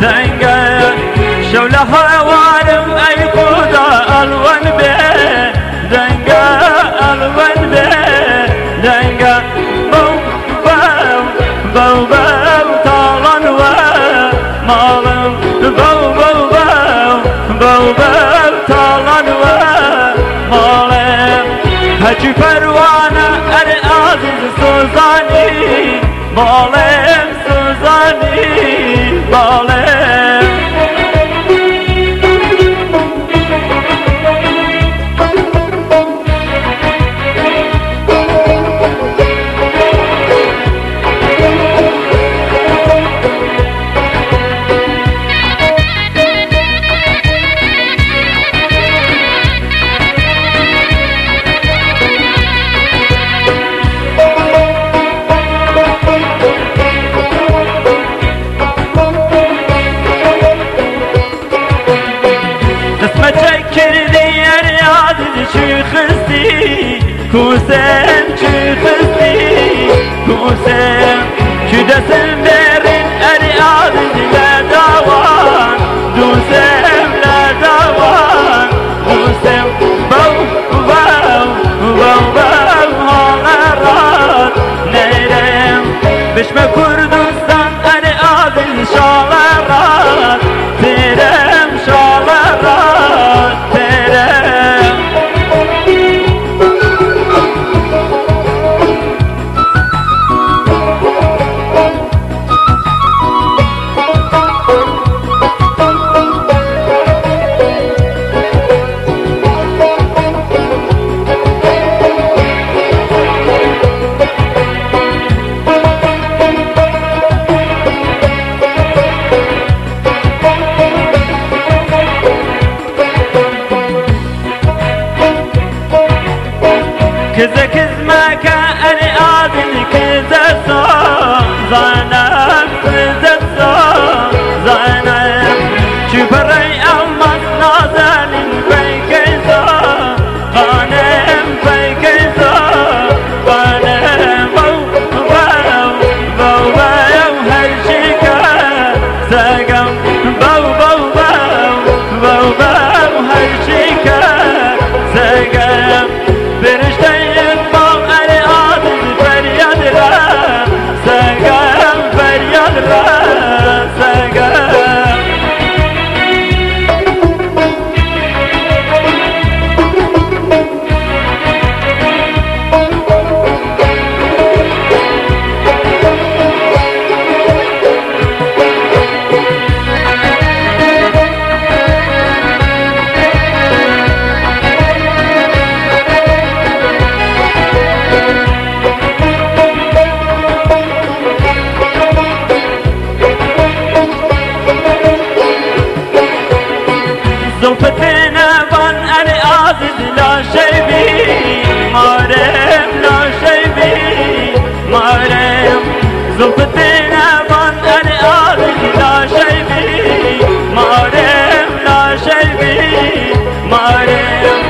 تنقى شولة هوارم أي قودا الوان به. دنقى الوان به. دنقى بو بو بو بو طالن و. مالم بو بو بو بو بو طالن و. مالم. هجی پروانه ار عزیز سوزانی. balling. Küdesen verin en azizle davan Dusem la davan Dusem bav bav bav bav kur مارم زلفتنا بان أنا عزيز لا شي بي مارم لا شي بي مارم